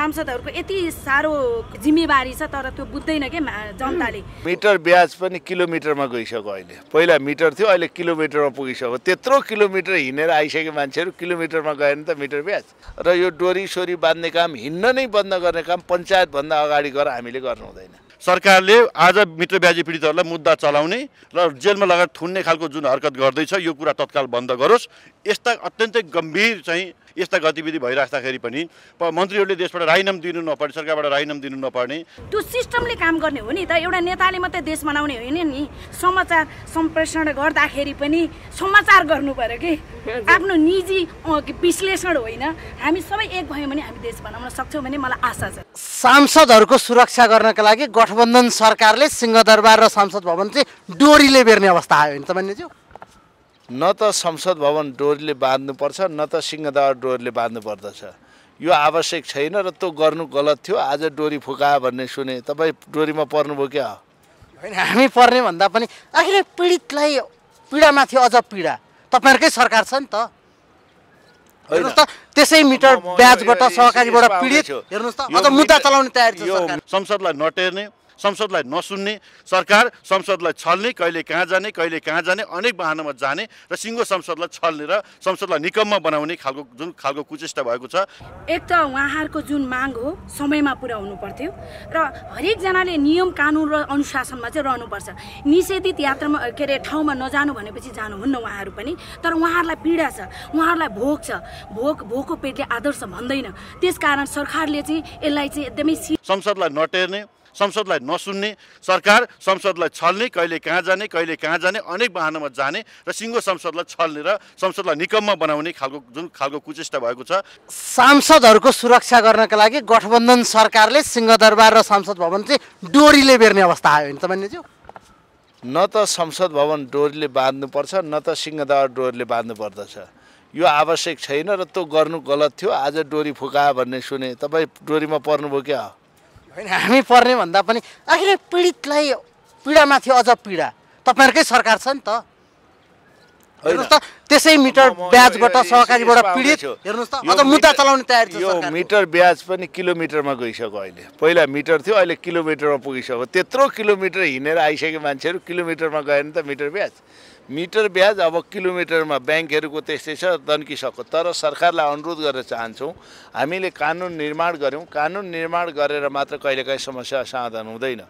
सांसदहरूको यति साह्रो जिम्मेवारी छ तर त्यो बुझ्दैन के जनताले। मिटर ब्याज पनि किलोमिटरमा गइसक्यो अहिले। पहिला मिटर थियो अहिले किलोमिटरमा पुगिसक्यो। त्यत्रो किलोमिटर हिँडेर आइसके मान्छेहरू किलोमिटरमा गयो भने त मिटर ब्याज। र यो डोरी सोरी बाँध्ने काम हिँड्न नै बन्द गर्ने काम पञ्चायतभन्दा अगाडि गएर हामीले गर्नु हुँदैन। सरकारले आज मित्र ब्याजी पीडितहरूलाई मुद्दा चलाउने र जेलमा लगाएर थुन्ने खालको जुन हरकत गर्दैछ यो कुरा तत्काल बन्द गरोस्। यस्ता अत्यन्तै गम्भीर चाहिँ यस्ता गतिविधि भइराख्दाखेरि पनि मन्त्रीहरूले देशबाट राइनाम दिनु नपर्ने सरकारबाट राइनाम दिनु नपर्ने। त्यो सिस्टमले काम गर्ने हो नि त। एउटा नेताले मात्रै देश बनाउने होइन नि। समाचार सम्प्रेषण गर्दाखेरि पनि समाचार गर्नु पर्यो कि। आफ्नो निजी विश्लेषण होइन। हामी सबै एक भयौँ भने हामी देश बनाउन सक्छौँ भन्ने मलाई आशा छ। सांसदहरूको सुरक्षा गर्नका लागि गठबन्धन सरकारले सिंहदरबार र संसद भवन चाहिँ डोरीले बेर्ने अवस्था आयो नि तपाईँज्यू न त संसद भवन डोरीले बाँध्नुपर्छ न त सिंहदरबार डोरीले बाँध्नु पर्दछ यो आवश्यक छैन र त्यो गर्नु गलत थियो। आज डोरी फुकायो भन्ने सुने। तपाईँ डोरीमा पर्नुभयो क्या? होइन हामी पर्ने भन्दा पनि आखिर पीडितलाई पीडामाथि अझ पीडा। तपाईँहरूकै सरकार छ नि त। हेर्नुहोस् त त्यसै मिटर ब्याजबाट सहकारीबाट पीडित। हेर्नुहोस् त अझ मुद्दा चलाउने तयारी छ संसदलाई नटेर्ने संसदलाई नसुन्ने सरकार संसदलाई छल्ने कहिले कहाँ जाने कहिले कहाँ जाने अनेक बाहनामा जाने र सिङ्गो संसदलाई छल्ने र संसदलाई निकम्म बनाउने खालको जुन खालको कुचेष्टा भएको छ। एक त उहाँहरूको जुन माग हो समयमा पुर्याउनु पर्थ्यो र हरेकजनाले नियम कानुन र अनुशासनमा चाहिँ रहनुपर्छ। निषेधित यात्रामा के अरे ठाउँमा नजानु भनेपछि जानुहुन्न उहाँहरू पनि तर उहाँहरूलाई पीडा छ उहाँहरूलाई भोक छ। भोक भोको पेटले आदर्श भन्दैन। त्यसकारण सरकारले चाहिँ यसलाई चाहिँ एकदमै संसदलाई नटेर्ने संसदलाई नसुन्ने सरकार संसदलाई छल्ने कहिले कहाँ जाने कहिले कहाँ जाने अनेक बाहनामा जाने र सिङ्गो संसदलाई छल्ने र संसदलाई निकम्म बनाउने खालको जुन खालको कुचेष्टा भएको छ। सांसदहरूको सुरक्षा गर्नका लागि गठबन्धन सरकारले सिंहदरबार र संसद भवन चाहिँ डोरीले बेर्ने अवस्था आयो नि तपाईँज्यू न त संसद भवन डोरीले बाँध्नुपर्छ न त सिंहदरबार डोरीले बाँध्नु पर्दछ यो आवश्यक छैन र त्यो गर्नु गलत थियो। आज डोरी फुकायो भन्ने सुने। तपाईँ डोरीमा पर्नुभयो क्या? होइन हामी पर्ने भन्दा पनि आखिर पीडितलाई पीडामाथि अझ पीडा। तपाईँहरूकै सरकार छ नि त। हेर्नुहोस् त त्यसै मिटर ब्याजबाट सहकारीबाट पीडित। हेर्नुहोस् त अझ मुद्दा चलाउने तयारी छ यो। मिटर ब्याज पनि किलोमिटरमा गइसक्यो अहिले। पहिला मिटर थियो अहिले किलोमिटरमा पुगिसक्यो। त्यत्रो किलोमिटर हिँडेर आइसके मान्छेहरू किलोमिटरमा गयो भने त मिटर ब्याज। मिटर ब्याज अब किलोमिटरमा ब्याङ्कहरूको त्यस्तै छ दन्किसक्यो। तर सरकारलाई अनुरोध गर्न चाहन्छौँ हामीले कानुन निर्माण गऱ्यौँ। कानुन निर्माण गरेर मात्र कहिलेकाहीँ समस्या समाधान हुँदैन।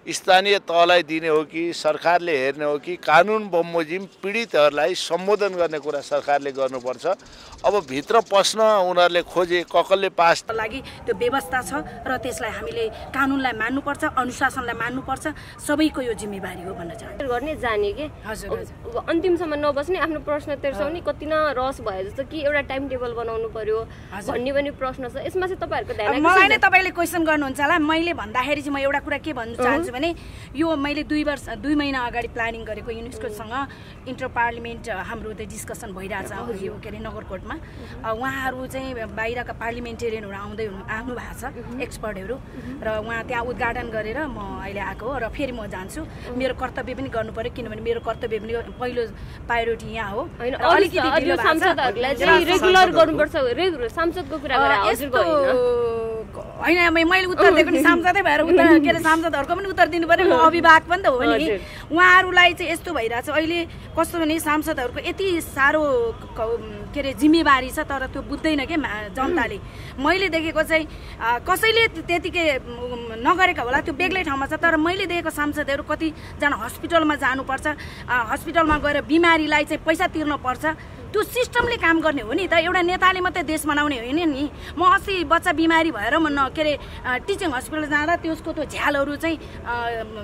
स्थानीय तहलाई दिने हो कि सरकारले हेर्ने हो कि कानुन बमोजिम पीडितहरूलाई सम्बोधन गर्ने कुरा सरकारले गर्नुपर्छ। अब भित्र पस्न उनीहरूले खोजे ककलले पास लागि त्यो व्यवस्था छ र त्यसलाई हामीले कानुनलाई मान्नुपर्छ अनुशासनलाई मान्नुपर्छ सबैको यो जिम्मेवारी हो भन्न चाहन्छु। गर्ने जाने के? हजुर, अन्तिमसम्म नबस्ने आफ्नो प्रश्न तेर्साउने कति न रस भयो जस्तो कि एउटा टाइम टेबल बनाउनु पर्यो। भन्ने पनि प्रश्न छ। यसमा चाहिँ तपाईँहरूको ध्यान मलाई नै तपाईँले क्वेसन गर्नुहुन्छ होला। मैले भन्दाखेरि चाहिँ म एउटा कुरा के भन्नु चाहन्छु भने यो मैले दुई वर्ष दुई महिना अगाडि प्लानिङ गरेको युनेस्कोसँग इन्टर पार्लिमेन्ट हाम्रो त्यो डिस्कसन भइरहेछ। यो के अरे नगरकोटमा। अ, उहाँहरू चाहिँ बाहिरका पार्लिमेन्टेरियनहरू आउँदै हुनु आउनु भएको छ एक्सपर्टहरू। र उहाँ त्यहाँ उद्घाटन गरेर म अहिले आएको हो र फेरि म जान्छु। मेरो कर्तव्य पनि गर्नु पऱ्यो किनभने मेरो कर्तव्य पनि पहिलो प्रायोरिटी यहाँ हो। होइन अलिकति मैले उत्तर दिएको नि सांसदै भएर उत्तर के अरे सांसदहरूको पनि उत्तर दिनु पऱ्यो अभिभावक पनि त हो नि। उहाँहरूलाई चाहिँ यस्तो भइरहेछ अहिले कस्तो भने सांसदहरूको यति साह्रो क- अरे जिम्मेवारी छ तर त्यो बुझ्दैन के जनताले। मैले देखेको चाहिँ कसैले त्यतिकै नगरेका होला त्यो बेग्लै ठाउँमा छ तर मैले देखेको सांसदहरू कतिजना हस्पिटलमा जानुपर्छ हस्पिटलमा गएर बिमारीलाई चाहिँ पैसा तिर्नुपर्छ। त्यो सिस्टमले काम गर्ने हो नि त एउटा नेताले मात्रै देश बनाउने होइन नि। म अस्ति बच्चा बिमारी भएर म न के अरे टिचिङ हस्पिटल जाँदा त्यसको त्यो झ्यालहरू चाहिँ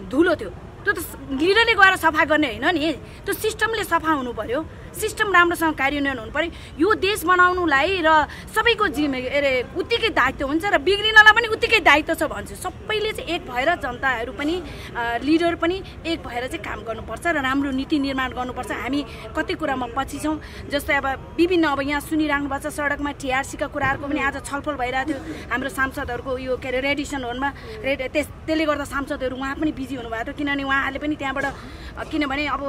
धुलो थियो। त्यो त लिडरले गएर सफा गर्ने होइन नि। त्यो सिस्टमले सफा हुनु पर्यो। सिस्टम राम्रोसँग कार्यान्वयन हुनु पर्यो यो देश बनाउनुलाई र सबैको जिम्मे के अरे उत्तिकै दायित्व हुन्छ र बिग्रिनलाई पनि उत्तिकै दायित्व छ भन्छु। सबैले चाहिँ एक भएर जनताहरू पनि लिडर पनि एक भएर चाहिँ काम गर्नुपर्छ र राम्रो नीति निर्माण गर्नुपर्छ। हामी कति कुरामा पछि छौँ। जस्तै अब विभिन्न अब यहाँ सुनिराख्नु भएको छ सडकमा टिआरसीका कुराहरूको पनि आज छलफल भइरहेको थियो। हाम्रो सांसदहरूको यो के अरे रेडिसन होनमा रेड त्यस त्यसले गर्दा सांसदहरू उहाँ पनि बिजी हुनुभएको थियो। किनभने उहाँहरूले पनि त्यहाँबाट किनभने अब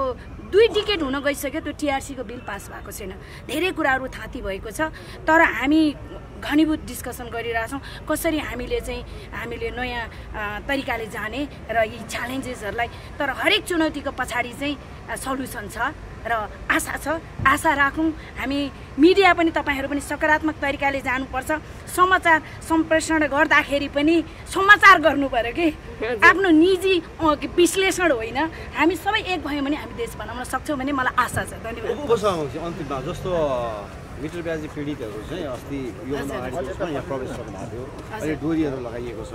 दुई टिकट हुन गइसक्यो त्यो टिआरसीको बिल पास भएको छैन। धेरै कुराहरू थाँती भएको छ तर हामी घनीभूत डिस्कसन गरिरहेछौँ। कसरी हामीले चाहिँ हामीले नयाँ तरिकाले जाने र यी च्यालेन्जेसहरूलाई तर हरेक चुनौतीको पछाडि चाहिँ सल्युसन छ। र आशा छ आशा राखौँ हामी मिडिया पनि तपाईँहरू पनि सकारात्मक तरिकाले जानुपर्छ। समाचार सम्प्रेषण गर्दाखेरि पनि समाचार गर्नु पऱ्यो कि? आफ्नो निजी विश्लेषण होइन। हामी सबै एक भयौँ भने हामी देश बनाउन सक्छौँ भन्ने मलाई आशा छ। धन्यवाद। जस्तो मिटर ब्याजी पीडितहरू चाहिँ अस्ति योभन्दा अगाडि यहाँ प्रवेश गर्नुभएको थियो। अहिले डोरीहरू लगाइएको छ।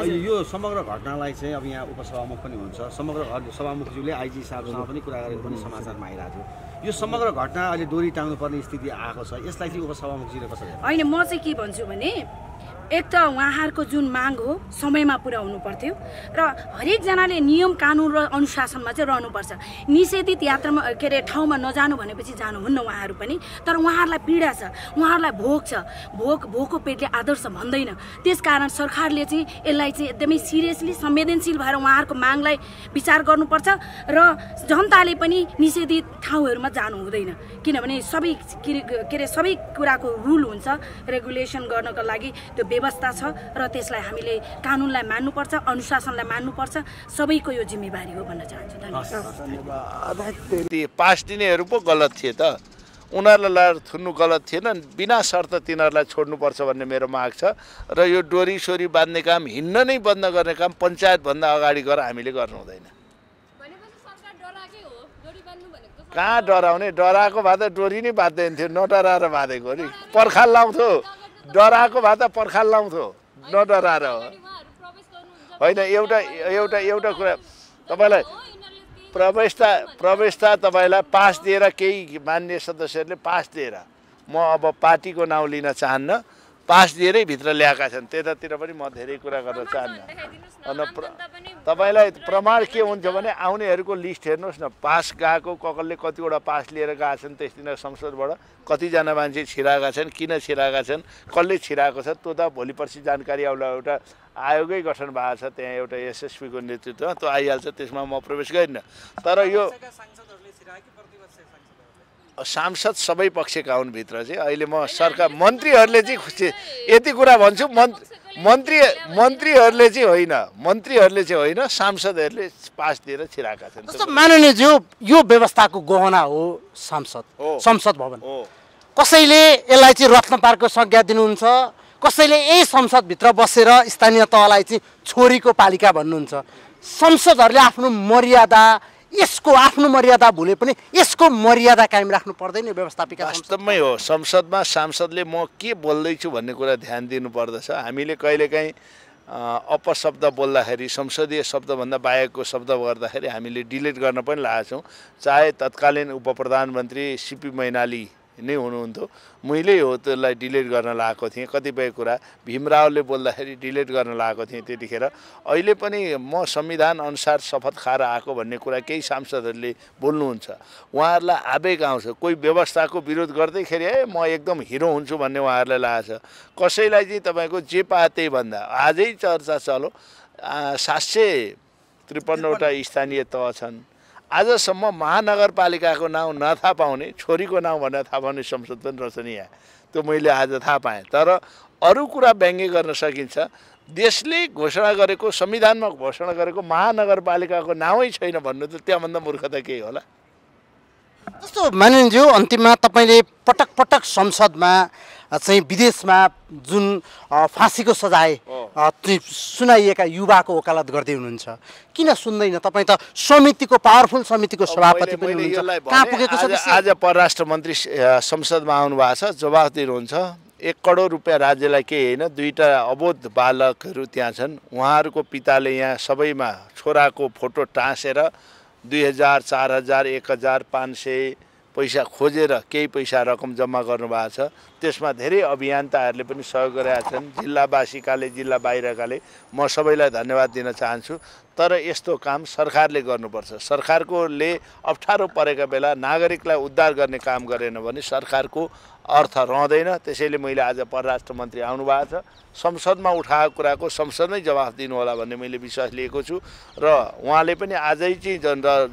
अहिले यो समग्र घटनालाई चाहिँ अब यहाँ उपसभामुख पनि हुन्छ। समग्र सभामुखज्यूले आइजी साहबसँग पनि कुरा गरेको पनि समाचारमा आइरहेको थियो। यो समग्र घटना अहिले डोरी टाङ्नु पर्ने स्थिति आएको छ। यसलाई चाहिँ उपसभामुखजीले कसरी? होइन म चाहिँ के भन्छु भने एक त उहाँहरूको जुन माग हो समयमा पुर्याउनु पर्थ्यो र हरेकजनाले नियम कानुन र अनुशासनमा चाहिँ रहनुपर्छ। निषेधित यात्रामा के अरे ठाउँमा नजानु भनेपछि जानुहुन्न उहाँहरू पनि तर उहाँहरूलाई पीडा छ उहाँहरूलाई भोक छ। भोक भोको पेटले आदर्श भन्दैन। त्यसकारण सरकारले चाहिँ यसलाई चाहिँ एकदमै सिरियसली संवेदनशील भएर उहाँहरूको मागलाई विचार गर्नुपर्छ र जनताले पनि निषेधित ठाउँहरूमा जानु हुँदैन। किनभने सबै के अरे सबै कुराको रुल हुन्छ रेगुलेसन गर्नको लागि त्यो व्यवस्था छ र त्यसलाई हामीले कानुनलाई मान्नुपर्छ अनुशासनलाई मान्नुपर्छ सबैको यो जिम्मेवारी हो भन्न चाहन्छु। धन्यवाद। पास दिनेहरू पो गलत थिए त। उनीहरूलाई लाएर थुन्नु गलत थिएन। बिना शर्त तिनीहरूलाई छोड्नुपर्छ भन्ने मेरो माग छ र यो डोरी सोरी बाँध्ने काम हिँड्न नै बन्द गर्ने काम पञ्चायतभन्दा अगाडि गएर हामीले गर्नु हुँदैन। कहाँ डराउने? डराएको भए त डोरी नै बाँध्दैन थियो नडराएर बाँधेको हो नि पर्खाल लाउँथ्यो। डराएको भए त पर्खाल लाउँथ्यो। नडराएर। हो होइन एउटा एउटा एउटा कुरा तपाईँलाई प्रवेशता प्रवेशता तपाईँलाई पास दिएर केही मान्य सदस्यहरूले पास दिएर म अब पार्टीको नाउँ लिन चाहन्न। पास दिएरै भित्र ल्याएका छन्। त्यतातिर पनि म धेरै कुरा गर्न चाहन्न। अन्त प्र तपाईँलाई प्रमाण के हुन्छ भने आउनेहरूको लिस्ट हेर्नुहोस् न। पास गएको ककलले कतिवटा पास लिएर गएका छन् त्यस दिन संसदबाट। कतिजना मान्छे छिराएका छन् किन छिराएका छन् कसले छिराएको छ त्यो त भोलि पर्सि जानकारी आउला एउटा आयोगै गठन भएको छ त्यहाँ एउटा एसएसपीको नेतृत्वमा। त्यो आइहाल्छ त्यसमा म प्रवेश गरिनँ। तर यो सांसद सबै पक्षका हुन् भित्र चाहिँ अहिले म सरकार मन्त्रीहरूले चाहिँ यति कुरा भन्छु मन्त्री मन्त्री मन्त्रीहरूले चाहिँ होइन मन्त्रीहरूले चाहिँ होइन सांसदहरूले पास दिएर छिराएका छन्। जस्तो माननीयज्यू यो व्यवस्थाको गहना हो संसद। संसद भवन। हो। कसैले यसलाई चाहिँ रत्न पार्कको संज्ञा दिनुहुन्छ कसैले यही संसदभित्र बसेर स्थानीय तहलाई चाहिँ छोरीको पालिका भन्नुहुन्छ। संसदहरूले आफ्नो मर्यादा यसको आफ्नो मर्यादा भुले पनि यसको मर्यादा कायम राख्नु पर्दैन व्यवस्थापिका वास्तवमै हो संसदमा सांसदले म के बोल्दैछु भन्ने कुरा ध्यान दिनुपर्दछ। हामीले कहिलेकाहीँ अपशब्द बोल्दाखेरि संसदीय शब्दभन्दा बाहेकको शब्द गर्दाखेरि हामीले डिलिट गर्न पनि लागेको छौँ चाहे तत्कालीन उप प्रधानमन्त्री सिपी मैनाली नै हुनुहुन्थ्यो। मैले हो त्यसलाई डिलिट गर्न लागेको थिएँ। कतिपय कुरा भीमरावले बोल्दाखेरि डिलिट गर्न लागेको थिएँ त्यतिखेर। अहिले पनि म संविधान अनुसार शपथ खाएर आएको भन्ने कुरा केही सांसदहरूले बोल्नुहुन्छ। उहाँहरूलाई आवेग आउँछ। कोही व्यवस्थाको विरोध गर्दैखेरि है म एकदम हिरो हुन्छु भन्ने उहाँहरूलाई लागेको छ कसैलाई चाहिँ तपाईँको जे पाए त्यही भन्दा आजै चर्चा चलो। सात सय त्रिपन्नवटा स्थानीय तह छन्। आजसम्म महानगरपालिकाको नाउँ नथाहा पाउने छोरीको नाउँ भनेर थाहा पाउने संसद पनि रहेछ नि यहाँ त्यो मैले आज थाहा पाएँ। तर अरू कुरा व्यङ्ग्य गर्न सकिन्छ। देशले घोषणा गरेको संविधानमा घोषणा गरेको महानगरपालिकाको नामै छैन भन्नु त त्यहाँभन्दा मूर्खता केही होला? जस्तो मानिन्ज्यू अन्तिममा तपाईँले पटक पटक संसदमा चाहिँ विदेशमा जुन फाँसीको सजाय सुनाइएका युवाको वकालत गर्दै हुनुहुन्छ। किन सुन्दैन? तपाईँ त समितिको पावरफुल समितिको सभापति पनि हुनुहुन्छ। कहाँ पुगेको छ आज परराष्ट्र मन्त्री संसदमा आउनु भएको छ जवाफ दिनुहुन्छ। एक करोड रुपियाँ राज्यलाई केही होइन दुईवटा अबोध बालकहरू त्यहाँ छन्। उहाँहरूको पिताले यहाँ सबैमा छोराको फोटो टाँसेर दुई हजार चार हजार एक हजार पाँच सय पैसा खोजेर केही पैसा रकम जम्मा गर्नुभएको छ। त्यसमा धेरै अभियन्ताहरूले पनि सहयोग गरेका छन्। जिल्लावासीकाले जिल्ला बाहिरकाले म सबैलाई धन्यवाद दिन चाहन्छु। तर यस्तो काम सरकारले गर्नुपर्छ। सरकारकोले अप्ठ्यारो परेका बेला नागरिकलाई उद्धार गर्ने काम गरेन भने सरकारको अर्थ रहँदैन। त्यसैले मैले आज परराष्ट्र मन्त्री आउनुभएको छ। संसदमा उठाएको कुराको संसदमै जवाफ दिनु होला भन्ने मैले विश्वास लिएको छु। र उहाँले पनि आजै चाहिँ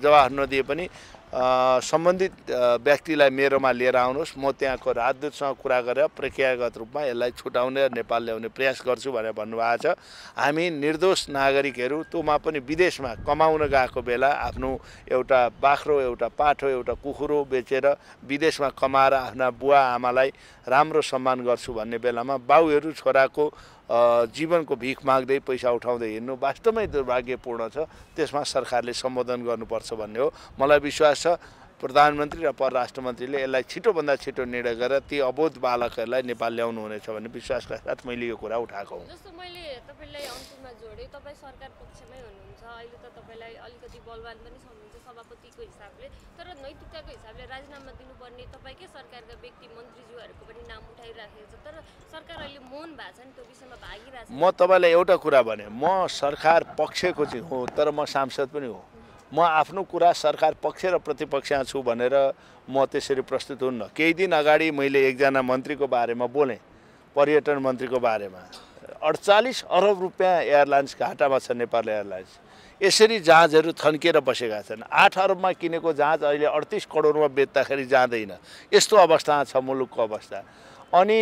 जवाफ नदिए पनि सम्बन्धित व्यक्तिलाई मेरोमा लिएर आउनुहोस्। म त्यहाँको राजदूतसँग कुरा गरेर प्रक्रियागत रूपमा यसलाई छुटाउने नेपाल ल्याउने प्रयास गर्छु भनेर भन्नुभएको छ। हामी निर्दोष नागरिकहरू त्योमा पनि विदेशमा कमाउन गएको बेला आफ्नो एउटा बाख्रो एउटा पाठो एउटा कुखुरो बेचेर विदेशमा कमाएर आफ्ना बुवा आमालाई राम्रो सम्मान गर्छु भन्ने बेलामा बाउहरू छोराको जीवनको भिख माग्दै पैसा उठाउँदै हिँड्नु वास्तवमै दुर्भाग्यपूर्ण छ। त्यसमा सरकारले सम्बोधन गर्नुपर्छ भन्ने हो। मलाई विश्वास छ प्रधानमन्त्री र परराष्ट्र मन्त्रीले यसलाई छिटोभन्दा छिटो निर्णय गरेर ती अबोध बालकहरूलाई नेपाल ल्याउनु हुनेछ भन्ने विश्वासका साथ मैले यो कुरा उठाएको हुँ। जस्तो मैले तपाईँलाई अन्तिममा जोडेँ तपाईँ सरकार पक्षमै हुनुहुन्छ अहिले त तपाईँलाई अलिकति बलवान पनि सम्झिन्छ सभापतिको हिसाबले तर नैतिकताको हिसाबले राजीनामा दिनुपर्ने तपाईँकै सरकारका व्यक्ति मन्त्रीज्यूहरूको पनि नाम उठाइराखेको छ तर सरकार अहिले मौन भएको छ नि त्यो विषयमा भागिरहेको छ। म तपाईँलाई एउटा कुरा भने म सरकार पक्षको चाहिँ हो तर म सांसद पनि हो। म आफ्नो कुरा सरकार पक्ष र प्रतिपक्षमा छु भनेर म त्यसरी प्रस्तुत हुन्न। केही दिन अगाडि मैले एकजना मन्त्रीको बारेमा बोलेँ पर्यटन मन्त्रीको बारेमा। अडचालिस अरब रुपियाँ एयरलाइन्स घाटामा छ नेपाल एयरलाइन्स। यसरी जहाजहरू थन्किएर बसेका छन्। आठ अरबमा किनेको जहाज अहिले अडतिस करोडमा बेच्दाखेरि जाँदैन। यस्तो अवस्थामा छ मुलुकको अवस्था। अनि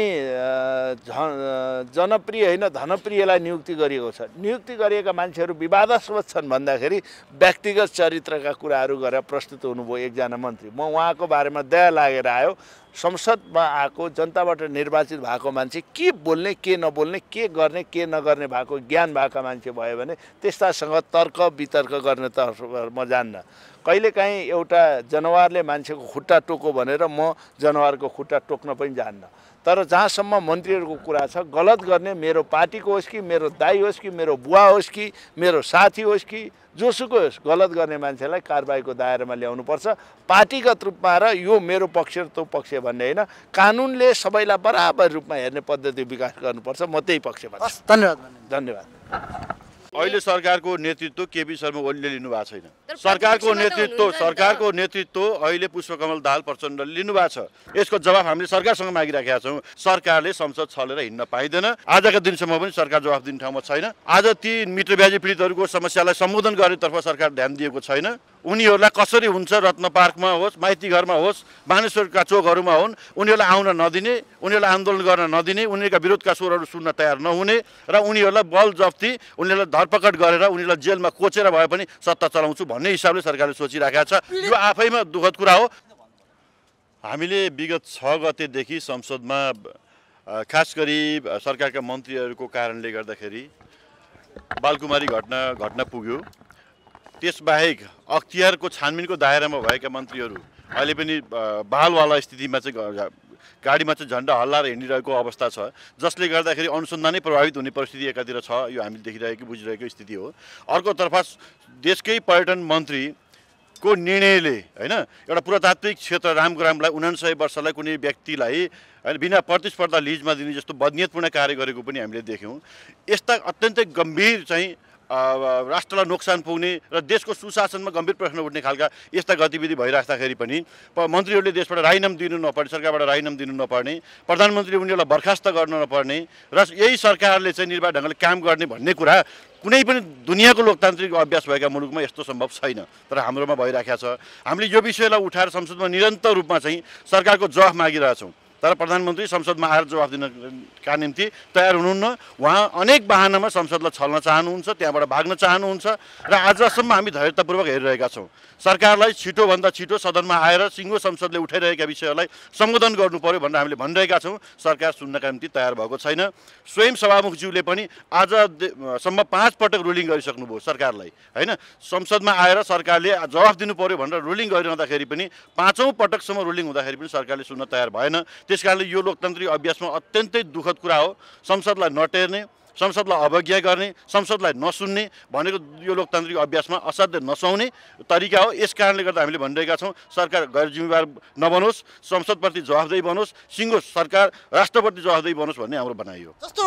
झ- जनप्रिय होइन धनप्रियलाई नियुक्ति गरिएको छ। नियुक्ति गरिएका मान्छेहरू विवादास्पद छन् भन्दाखेरि व्यक्तिगत चरित्रका कुराहरू गरेर प्रस्तुत हुनुभयो एकजना मन्त्री। म उहाँको बारेमा दया लागेर आयो। संसदमा आएको जनताबाट निर्वाचित भएको मान्छे के बोल्ने के नबोल्ने के गर्ने के नगर्ने भएको ज्ञान भएका मान्छे भयो भने त्यस्तासँग तर्क वितर्क गर्ने त म जान्न। कहिलेकाहीँ एउटा जनावरले मान्छेको खुट्टा टोको भनेर म जनावरको खुट्टा टोक्न पनि जान्न। तर जहाँसम्म मन्त्रीहरूको कुरा छ गलत गर्ने मेरो पार्टीको होस् कि मेरो दाई होस् कि मेरो बुवा होस् कि मेरो साथी होस् कि जोसुकै होस् गलत गर्ने मान्छेलाई कारबाहीको दायरामा ल्याउनुपर्छ। पार्टीगत रूपमा र यो मेरो पक्ष र त्यो पक्ष भन्ने होइन कानुनले सबैलाई बराबर रूपमा हेर्ने पद्धति विकास गर्नुपर्छ म त्यही पक्षमा धन्यवाद। धन्यवाद। अहिले सरकारको नेतृत्व केपी शर्मा ओलीले लिनु भएको छैन सरकारको नेतृत्व। सरकारको नेतृत्व अहिले पुष्पकमल दाहाल प्रचण्डले लिनु भएको छ। यसको जवाब हामीले सरकारसँग मागिराखेका छौँ। सरकारले संसद छलेर हिँड्न पाइँदैन। आजका दिनसम्म पनि सरकार जवाफ दिने ठाउँमा छैन। आज ती मित्र ब्याजी पीडितहरूको समस्यालाई सम्बोधन गर्नेतर्फ सरकार ध्यान दिएको छैन। उनीहरूलाई कसरी हुन्छ रत्न पार्कमा होस् माइती घरमा होस् बानेश्वरका चोकहरूमा हुन् उनीहरूलाई आउन नदिने उनीहरूलाई आन्दोलन गर्न नदिने उनीहरूका विरोधका स्वरहरू सुन्न तयार नहुने र उनीहरूलाई बल जफ्ती उनीहरूलाई धरपकड गरेर उनीहरूलाई जेलमा कोचेर भए पनि सत्ता चलाउँछु भन्ने हिसाबले सरकारले सोचिराखेका छ। यो आफैमा दुःखद कुरा हो। हामीले विगत छ गतेदेखि संसदमा खास गरी सरकारका मन्त्रीहरूको कारणले गर्दाखेरि बालकुमारी घटना घटना पुग्यो। त्यसबाहेक अख्तियारको छानबिनको दायरामा भएका मन्त्रीहरू अहिले पनि अ, बहालवाला स्थितिमा चाहिँ गाडीमा चाहिँ झन्डा हल्लाएर हिँडिरहेको अवस्था छ जसले गर्दाखेरि अनुसन्धानै प्रभावित हुने परिस्थिति एकातिर छ यो हामीले देखिरहेको बुझिरहेको स्थिति हो। अर्कोतर्फ देशकै पर्यटन मन्त्री को निर्णयले होइन एउटा पुरातात्विक क्षेत्र रामग्रामलाई उनान्सय वर्षलाई कुनै व्यक्तिलाई होइन बिना प्रतिस्पर्धा लिजमा दिने जस्तो बदनियतपूर्ण कार्य गरेको पनि हामीले देख्यौँ। यस्ता अत्यन्तै गम्भीर चाहिँ राष्ट्रलाई नोक्सान पुग्ने र देशको सुशासनमा गम्भीर प्रश्न उठ्ने खालका यस्ता गतिविधि भइराख्दाखेरि पनि मन्त्रीहरूले देशबाट राजीनाम दिनु नपर्ने सरकारबाट राजीनाम दिनु नपर्ने प्रधानमन्त्रीले उनीहरूलाई बर्खास्त गर्न नपर्ने र यही सरकारले चाहिँ निर्वाह ढङ्गले काम गर्ने भन्ने कुरा कुनै पनि दुनियाँको लोकतान्त्रिक अभ्यास भएका मुलुकमा यस्तो सम्भव छैन। तर हाम्रोमा भइरहेको छ। हामीले यो विषयलाई उठाएर संसदमा निरन्तर रूपमा चाहिँ सरकारको जवाफ मागिरहेछौँ। तर प्रधानमन्त्री संसदमा आएर जवाफ दिनका निम्ति तयार हुनुहुन्न? उहाँ अनेक बाहनामा संसदलाई छल्न चाहनुहुन्छ त्यहाँबाट भाग्न चाहनुहुन्छ र आजसम्म हामी धैर्यतापूर्वक हेरिरहेका छौँ। सरकारलाई छिटोभन्दा छिटो सदनमा आएर सिङ्गो संसदले उठाइरहेका विषयहरूलाई सम्बोधन गर्नु पर्यो भनेर हामीले भनिरहेका छौँ। सरकार सुन्नका निम्ति तयार भएको छैन। स्वयं सभामुखज्यूले पनि आजसम्म पाँच पटक रुलिङ गरिसक्नुभयो सरकारलाई होइन? संसदमा आएर सरकारले जवाफ दिनु पर्यो भनेर रुलिङ गरिरहँदाखेरि पनि पाँचौँ पटकसम्म रुलिङ हुँदाखेरि पनि सरकारले सुन्न तयार भएन। त्यस कारणले यो लोकतान्त्रिक अभ्यासमा अत्यन्तै दुःखद कुरा हो। संसदलाई नटेर्ने संसदलाई अवज्ञा गर्ने संसदलाई नसुन्ने भनेको यो लोकतान्त्रिक अभ्यासमा असाध्य नसुहाउने तरिका हो। यस कारणले गर्दा हामीले भनिरहेका छौँ सरकार गैर जिम्मेवार नबनोस् संसदप्रति जवाफदेही बनोस् सिङ्गो सरकार राष्ट्रप्रति जवाफदेही बनोस् भन्ने हाम्रो भनाइ हो। जस्तो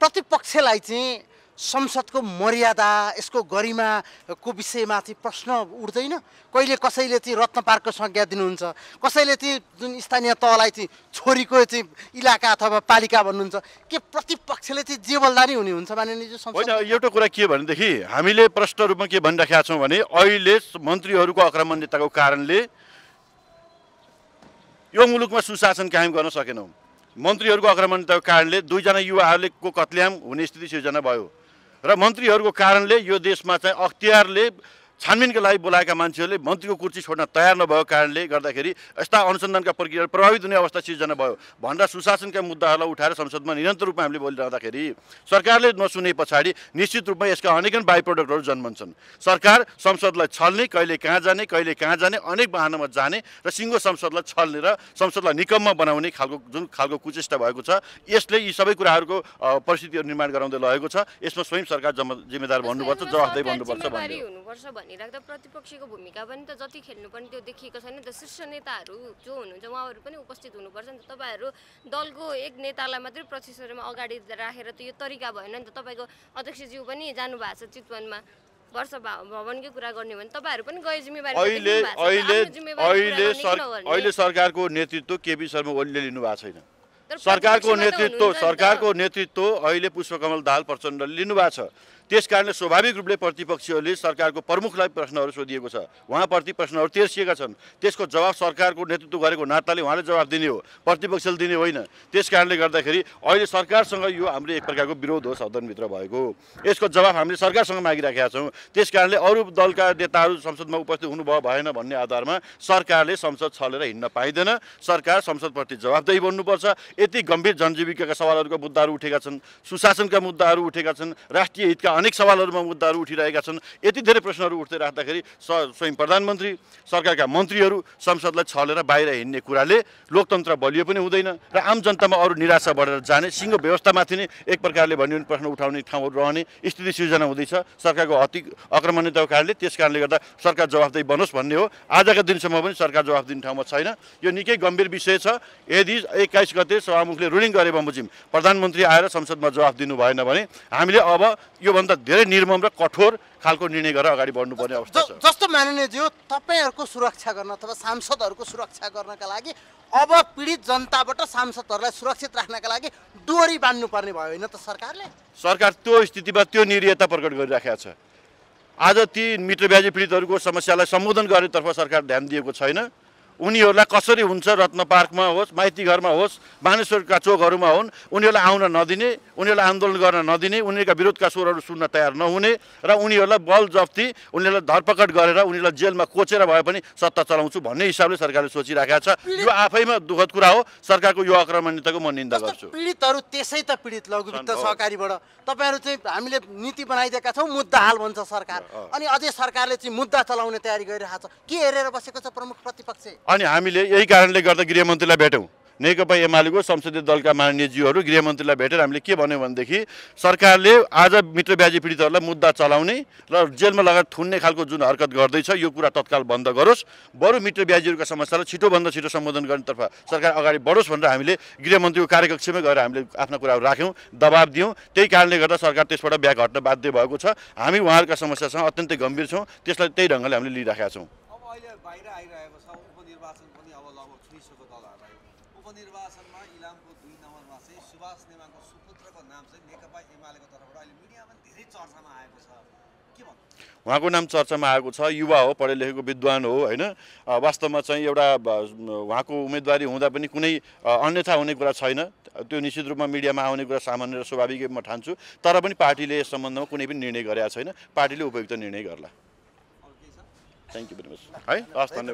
प्रतिपक्षलाई चाहिँ संसदको मर्यादा यसको गरिमाको विषयमाथि प्रश्न उठ्दैन। कहिले कसैले चाहिँ रत्न पार्कको संज्ञा दिनुहुन्छ कसैले चाहिँ जुन स्थानीय तहलाई चाहिँ छोरीको चाहिँ इलाका अथवा पालिका भन्नुहुन्छ के प्रतिपक्षले चाहिँ जे बोल्दा नि हुने हुन्छ माननीय होइन एउटा कुरा के भनेदेखि हामीले प्रष्ट रूपमा के भनिराखेका छौँ भने अहिले मन्त्रीहरूको आक्रमणताको कारणले यो मुलुकमा सुशासन कायम गर्न सकेनौँ। मन्त्रीहरूको आक्रमणताको कारणले दुईजना युवाहरूले को कत्ल्याम हुने स्थिति सिर्जना भयो। र मन्त्रीहरूको कारणले यो देशमा चाहिँ अख्तियारले छानबिनका लागि बोलाएका मान्छेहरूले मन्त्रीको कुर्सी छोड्न तयार नभएको कारणले गर्दाखेरि यस्ता अनुसन्धानका प्रक्रिया प्रभावित हुने अवस्था सिर्जना भयो। भनेर सुशासनका मुद्दाहरूलाई उठाएर संसदमा निरन्तर रूपमा हामीले बोलिरहँदाखेरि सरकारले नसुने पछाडि निश्चित रूपमा यसका अनेकन बाई प्रडक्टहरू जन्मन्छन्। सरकार संसदलाई छल्ने कहिले कहाँ जाने कहिले कहाँ जाने अनेक वाहनामा जाने र सिङ्गो संसदलाई छल्ने र संसदलाई निकममा बनाउने खालको जुन खालको कुचेष्टा भएको छ यसले यी सबै कुराहरूको परिस्थितिहरू निर्माण गराउँदै लगेको छ। यसमा स्वयं सरकार जम्मा जिम्मेदार भन्नुपर्छ जवाफदेही भन्नुपर्छ भन्ने भनिराख्दा प्रतिपक्षको भूमिका पनि त जति खेल्नु पनि त्यो देखिएको छैन। त शीर्ष नेताहरू जो हुनुहुन्छ उहाँहरू पनि उपस्थित हुनुपर्छ नि त। तपाईँहरू दलको एक नेतालाई मात्रै प्रतिशतमा अगाडि राखेर त यो तरिका भएन नि त। तपाईँको अध्यक्षज्यू पनि जानुभएको छ चितवनमा वर्ष भवनकै कुरा गर्ने हो भने तपाईँहरू पनि गए जिम्मेवारी अहिले अहिले अहिले सरकारको नेतृत्व केपी शर्मा ओलीले लिनु भएको छैन सरकारको नेतृत्व। सरकारको नेतृत्व अहिले पुष्पकमल दाहाल प्रचण्डले लिनुभएको छ। त्यस कारणले स्वाभाविक रूपले प्रतिपक्षीहरूले सरकारको प्रमुखलाई प्रश्नहरू सोधिएको छ। उहाँप्रति प्रश्नहरू तेर्सिएका छन्। त्यसको जवाब सरकारको नेतृत्व गरेको नाताले उहाँले जवाब दिने हो। प्रतिपक्षले दिने होइन। त्यस कारणले गर्दाखेरि अहिले सरकारसँग यो हाम्रो एक प्रकारको विरोध हो सदनभित्र भएको। यसको जवाब हामीले सरकारसँग मागिराखेका छौँ। त्यस कारणले अरू दलका नेताहरू संसदमा उपस्थित हुनुभयो भएन भन्ने आधारमा सरकारले संसद छलेर हिँड्न पाइँदैन। सरकार संसदप्रति जवाबदेही बन्नुपर्छ। यति गम्भीर जनजीविकाका सवालहरूका मुद्दाहरू उठेका छन्। सुशासनका मुद्दाहरू उठेका छन्। राष्ट्रिय हितका अनेक सवालहरूमा मुद्दाहरू उठिरहेका छन्। यति धेरै प्रश्नहरू उठ्दै राख्दाखेरि स स्वयं प्रधानमन्त्री सरकारका मन्त्रीहरू संसदलाई छलेर बाहिर हिँड्ने कुराले लोकतन्त्र बलियो पनि हुँदैन र आम जनतामा अरू निराशा बढेर जाने सिङ्गो व्यवस्थामाथि नै एक प्रकारले भन्यो भने प्रश्न उठाउने ठाउँहरू रहने स्थिति सिर्जना हुँदैछ। सरकारको अति आक्रमणताको कारणले त्यस कारणले गर्दा सरकार जवाफदेही बनोस् भन्ने हो। आजका दिनसम्म पनि सरकार जवाफ दिने ठाउँमा छैन। यो निकै गम्भीर विषय छ। यदि एक्काइस गते सभामुखले रुलिङ गरे बमोजिम प्रधानमन्त्री आएर संसदमा जवाफ दिनु भएन भने हामीले अब योभन्दा धेरै निर्मम र कठोर खालको निर्णय गरेर अगाडि बढ्नुपर्ने अवस्था छ। जस्तो माननीयज्यू तपाईँहरूको सुरक्षा गर्न अथवा सांसदहरूको सुरक्षा गर्नका लागि अब पीडित जनताबाट सांसदहरूलाई सुरक्षित राख्नका लागि डोरी बान्नुपर्ने भयो होइन त सरकारले? सरकार त्यो स्थितिमा त्यो निरीयता प्रकट गरिराखेको छ। आज ती मित्रव्याजी पीडितहरूको समस्यालाई सम्बोधन गर्नेतर्फ सरकार ध्यान दिएको छैन। उनीहरूलाई कसरी हुन्छ रत्न पार्कमा होस् माइती घरमा होस् मानेश्वरका चोकहरूमा हुन् उनीहरूलाई आउन नदिने उनीहरूलाई आन्दोलन गर्न नदिने उनीहरूका विरोधका स्वरहरू सुन्न तयार नहुने र उनीहरूलाई बल जफ्ती उनीहरूलाई धरपकड गरेर उनीहरूलाई जेलमा कोचेर भए पनि सत्ता चलाउँछु भन्ने हिसाबले सरकारले सोचिराखेको छ। यो आफैमा दुःखद कुरा हो। सरकारको यो आक्रमणताको म निन्दा गर्छु। पीडितहरू त्यसै त पीडित लघु वित्त छन्, हो। सहकारीबाट। तपाईँहरू चाहिँ हामीले नीति बनाइदिएका छौँ मुद्दा हाल भन्छ सरकार। अनि अझै सरकारले चाहिँ मुद्दा चलाउने तयारी गरिरहेको छ। के हेरेर बसेको छ प्रमुख प्रतिपक्ष? अनि हामीले यही कारणले गर्दा गृहमन्त्रीलाई भेट्यौँ नेकपा एमालेको संसदीय दलका माननीयज्यूहरू गृहमन्त्रीलाई भेटेर हामीले के भन्यौँ भनेदेखि सरकारले आज मित्रव्याजी पीडितहरूलाई मुद्दा चलाउने र जेलमा लगाएर थुन्ने खालको जुन हरकत गर्दैछ यो कुरा तत्काल बन्द गरोस्। बरु मित्रव्याजीहरूका समस्यालाई छिटोभन्दा छिटो सम्बोधन गर्नेतर्फ सरकार अगाडि बढोस् भनेर हामीले गृहमन्त्रीको कार्यकक्षमै गएर हामीले आफ्ना कुराहरू राख्यौँ दबाब दियौँ। त्यही कारणले गर्दा सरकार त्यसबाट ब्याग हट्न बाध्य भएको छ। हामी उहाँहरूका समस्यासँग अत्यन्तै गम्भीर छौँ। त्यसलाई त्यही ढङ्गले हामीले लिइराखेका छौँ अब अहिले बाहिर आइरहेको छ उपनिर्वाचन पनि अब दलहरूलाई उपनिर्वाचनमा इलामको दुई नम्बरमा चाहिँ सुभाष नेमाको सुपुत्रको नाम चाहिँ नेकपा एमालेको तर्फबाट अहिले मिडियामा धेरै चर्चामा आएको छ। उहाँको नाम चर्चामा आएको छ युवा हो पढे लेखेको विद्वान हो होइन? वास्तवमा चाहिँ एउटा उहाँको उम्मेदवारी हुँदा पनि कुनै अन्यथा हुने कुरा छैन। त्यो निश्चित रूपमा मिडियामा आउने कुरा सामान्य र स्वाभाविकै म ठान्छु। तर पनि पार्टीले यस सम्बन्धमा कुनै पनि निर्णय गरेका छैन। पार्टीले उपयुक्त निर्णय गर्ला। थ्याङ्क यू भेरी मच है हस् धन्यवाद।